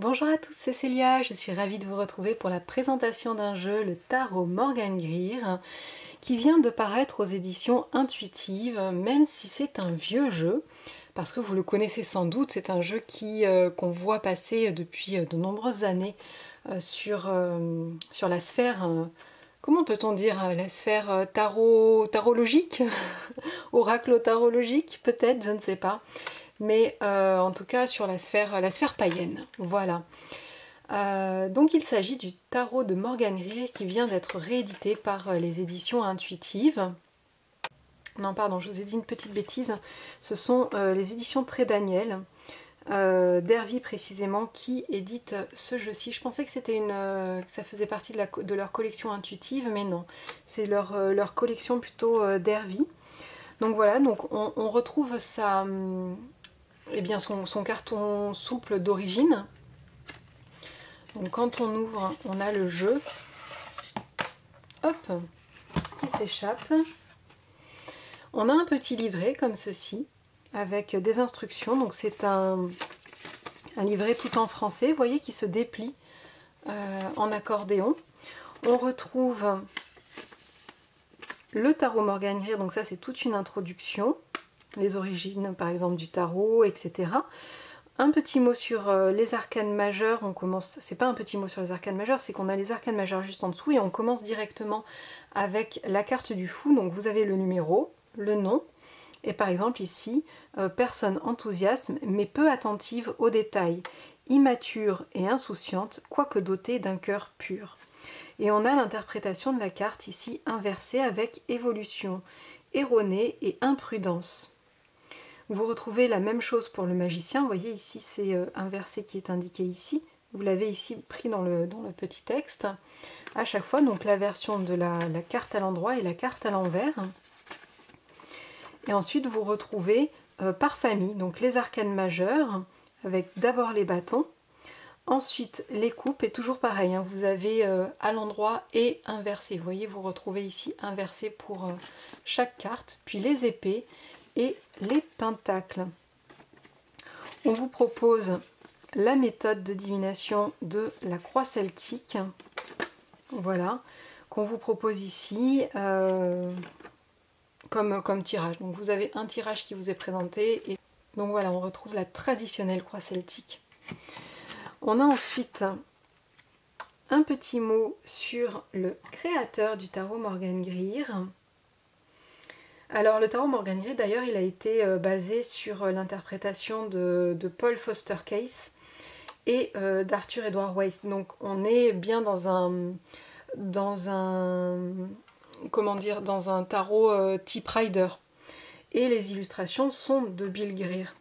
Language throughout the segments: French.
Bonjour à tous, c'est Célia, je suis ravie de vous retrouver pour la présentation d'un jeu, le Tarot Morgan Greer, qui vient de paraître aux éditions intuitives, même si c'est un vieux jeu, parce que vous le connaissez sans doute, c'est un jeu qui euh, qu'on voit passer depuis euh, de nombreuses années euh, sur, sur la sphère, comment peut-on dire, la sphère tarot, tarologique? Oracle tarologique peut-être, je ne sais pas mais euh, en tout cas sur la sphère, la sphère païenne. Voilà. Euh, donc il s'agit du tarot de Morgan Greer qui vient d'être réédité par euh, les éditions intuitives. Non pardon, je vous ai dit une petite bêtise. Ce sont les éditions Très Daniel, d'Hervy précisément, qui éditent ce jeu-ci. Je pensais que c'était une, que ça faisait partie de, leur collection intuitive, mais non. C'est leur, leur, collection plutôt d'Hervy. Donc voilà, donc on, on retrouve ça. Eh bien son, carton souple d'origine. Donc quand on ouvre, on a le jeu. Hop, qui s'échappe. On a un petit livret comme ceci, avec des instructions. Donc c'est un, livret tout en français, voyez, qui se déplie euh, en accordéon. On retrouve le tarot Morgan donc ça c'est toute une introduction les origines par exemple du tarot, etc. Un petit mot sur euh, les arcanes majeures, on commence, c'est pas un petit mot sur les arcanes majeures, c'est qu'on a les arcanes majeures juste en dessous et on commence directement avec la carte du fou, donc vous avez le numéro, le nom, et par exemple ici, euh, personne enthousiaste mais peu attentive aux détails, immature et insouciante, quoique dotée d'un cœur pur. Et on a l'interprétation de la carte ici inversée avec évolution, erronée et imprudence. Vous retrouvez la même chose pour le magicien. Vous voyez ici, c'est euh, un verset qui est indiqué ici. Vous l'avez ici pris dans le, petit texte. À chaque fois, donc la version de la, carte à l'endroit et la carte à l'envers. Et ensuite, vous retrouvez euh, par famille, donc les arcanes majeures, avec d'abord les bâtons, ensuite les coupes, et toujours pareil, hein, vous avez euh, à l'endroit et inversé. Vous voyez, vous retrouvez ici inversé pour chaque carte, puis les épées, les pentacles. On vous propose la méthode de divination de la croix celtique. Voilà, qu'on vous propose ici euh, comme, comme tirage. Donc vous avez un tirage qui vous est présenté. Et donc voilà, on retrouve la traditionnelle croix celtique. On a ensuite un petit mot sur le créateur du tarot Morgan Greer. Alors le tarot Morganier d'ailleurs il a été euh, basé sur euh, l'interprétation de, Paul Foster Case et euh, d'Arthur Edward Weiss. Donc on est bien dans un dans un comment dire dans un tarot type Rider. Et les illustrations sont de Bill Greer.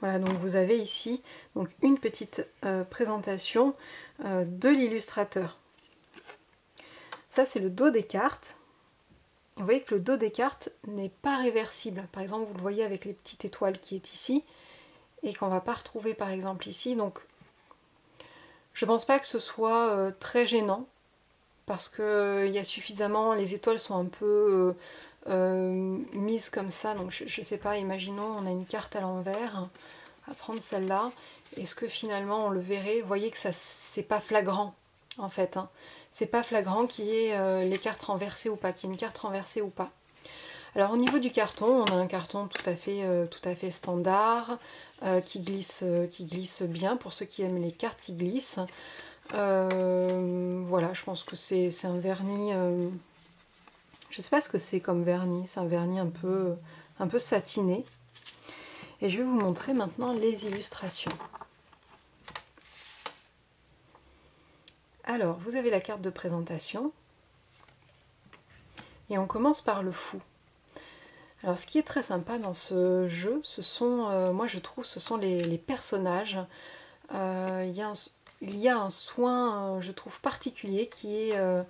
Voilà, donc vous avez ici une petite présentation de l'illustrateur. Ça c'est le dos des cartes. Vous voyez que le dos des cartes n'est pas réversible. Par exemple, vous le voyez avec les petites étoiles qui est ici et qu'on va pas retrouver par exemple ici. Donc, je pense pas que ce soit euh, très gênant parce que euh, y a suffisamment, les étoiles sont un peu euh, mises comme ça. Donc, je, ne sais pas, imaginons, on a une carte à l'envers. à prendre celle-là. Est-ce que finalement on le verrait? Vous voyez que ça c'est pas flagrant en fait. Hein. C'est pas flagrant qu'il y ait euh, les cartes renversées ou pas, qu'il y ait une carte renversée ou pas. Alors au niveau du carton, on a un carton tout à fait, euh, tout à fait standard, euh, qui, glisse, qui glisse bien pour ceux qui aiment les cartes qui glissent. voilà, je pense que c'est un vernis... je sais pas ce que c'est comme vernis, c'est un vernis un peu, un peu satiné. Et je vais vous montrer maintenant les illustrations. Alors, vous avez la carte de présentation. Et on commence par le fou. Alors, ce qui est très sympa dans ce jeu, ce sont, euh, moi je trouve, ce sont les, personnages. Euh, il, y a un, soin, euh, je trouve, particulier qui, a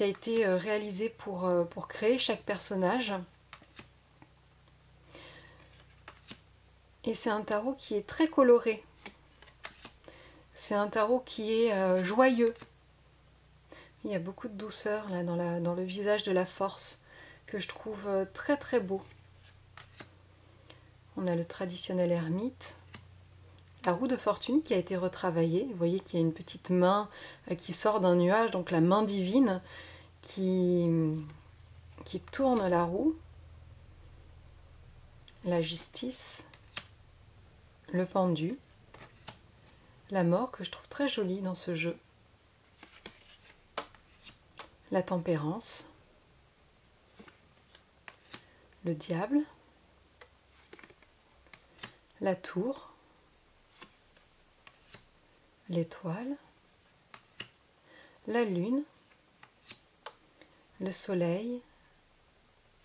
été réalisé pour créer chaque personnage. Et c'est un tarot qui est très coloré. C'est un tarot qui est euh, joyeux. Il y a beaucoup de douceur dans, le visage de la force que je trouve euh, très très beau. On a le traditionnel ermite la roue de fortune qui a été retravaillée. Vous voyez qu'il y a une petite main euh, qui sort d'un nuage, donc la main divine qui tourne la roue. La justice, le pendu, la mort que je trouve très jolie dans ce jeu, la tempérance, le diable, la tour, l'étoile, la lune, le soleil,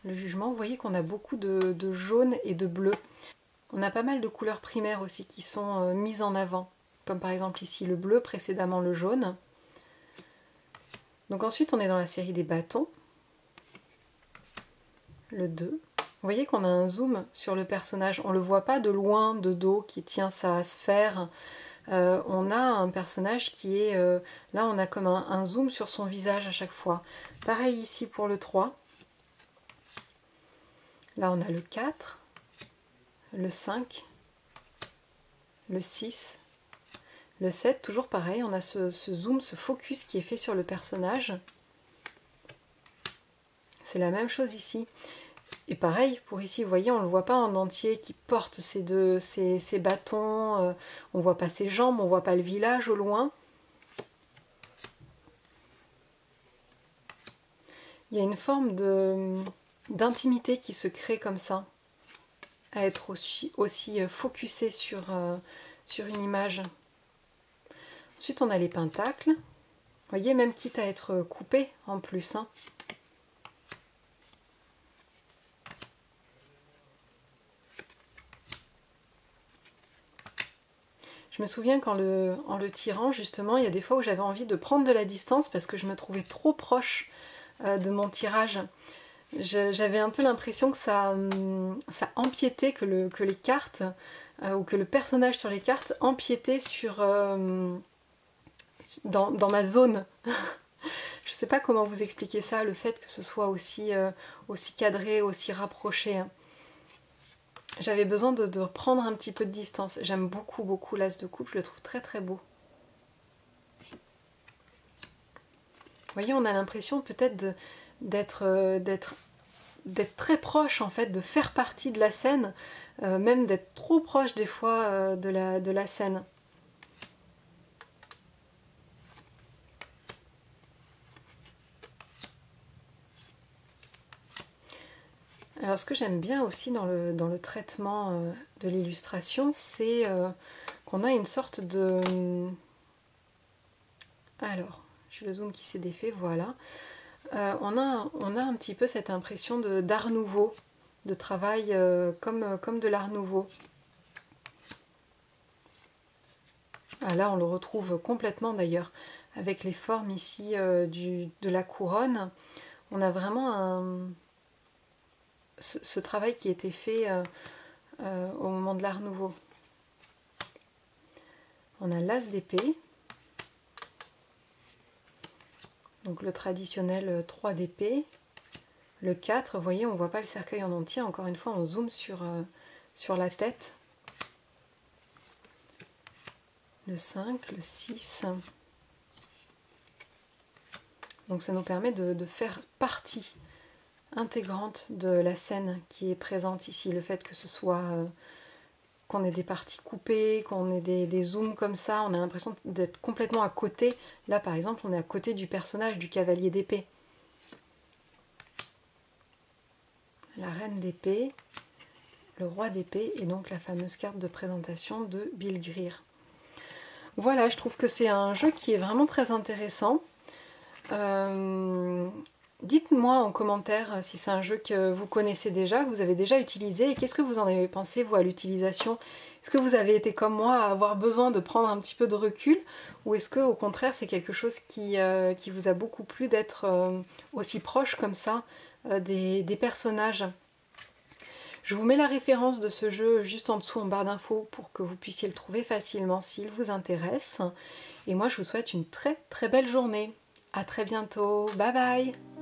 le jugement. Vous voyez qu'on a beaucoup de, jaune et de bleu. On a pas mal de couleurs primaires aussi qui sont euh, mises en avant, comme par exemple ici le bleu, précédemment le jaune. Donc ensuite on est dans la série des bâtons, le 2. Vous voyez qu'on a un zoom sur le personnage, on ne le voit pas de loin, de dos, qui tient sa sphère, euh, on a un personnage qui est... Euh, là, on a comme un, zoom sur son visage à chaque fois. Pareil ici pour le 3. Là, on a le 4, le 5, le 6, le 7. Toujours pareil, on a ce, zoom, ce focus qui est fait sur le personnage. C'est la même chose ici. Et pareil, pour ici, vous voyez, on ne le voit pas en entier qui porte ces, deux, bâtons. Euh, on ne voit pas ses jambes, on ne voit pas le village au loin. Il y a une forme d'intimité qui se crée comme ça, à être aussi, aussi euh, focusé euh, sur une image. Ensuite, on a les pentacles. Vous voyez, même quitte à être coupé en plus. Hein. Je me souviens qu'en le, en le tirant, justement, il y a des fois où j'avais envie de prendre de la distance parce que je me trouvais trop proche euh, de mon tirage. J'avais un peu l'impression que ça, hum, ça empiétait, que, le, que les cartes, euh, ou que le personnage sur les cartes empiétait sur, euh, dans, ma zone. je ne sais pas comment vous expliquer ça, le fait que ce soit aussi, aussi cadré, aussi rapproché. Hein j'avais besoin de, prendre un petit peu de distance. J'aime beaucoup, beaucoup l'as de coupe, je le trouve très très beau. Vous voyez, on a l'impression peut-être euh, d'être très proche en fait, de faire partie de la scène, euh, même d'être trop proche des fois euh, de la scène. Alors ce que j'aime bien aussi dans le, dans le traitement euh, de l'illustration, c'est euh, qu'on a une sorte de... Alors, j'ai le zoom qui s'est défait, voilà. Euh, on, a, on a un petit peu cette impression d'art nouveau, de travail comme, comme de l'art nouveau. Ah, là, on le retrouve complètement d'ailleurs, avec les formes ici du, de la couronne. On a vraiment un ce, travail qui été fait euh, euh, au moment de l'Art Nouveau. On a l'As d'épée, donc le traditionnel 3 euh, d'épée. Le 4, vous voyez, on ne voit pas le cercueil en entier, encore une fois, on zoome sur, sur la tête. Le 5, le 6. Donc ça nous permet de faire partie intégrante de la scène qui est présente ici. Le fait que ce soit euh, qu'on ait des parties coupées, qu'on ait des, zooms comme ça, on a l'impression d'être complètement à côté. Là par exemple, on est à côté du personnage du cavalier d'épée. La reine d'épée, le roi d'épée et donc la fameuse carte de présentation de Bill Greer. Voilà, je trouve que c'est un jeu qui est vraiment très intéressant. Euh, Dites-moi en commentaire euh, si c'est un jeu que vous connaissez déjà, que vous avez déjà utilisé et qu'est-ce que vous en avez pensé vous à l'utilisation? Est-ce que vous avez été comme moi à avoir besoin de prendre un petit peu de recul ou est-ce que au contraire c'est quelque chose qui, euh, vous a beaucoup plu d'être euh, aussi proche comme ça des, des, personnages? Je vous mets la référence de ce jeu juste en dessous en barre d'infos pour que vous puissiez le trouver facilement s'il vous intéresse. Et moi je vous souhaite une très très belle journée. A très bientôt, bye bye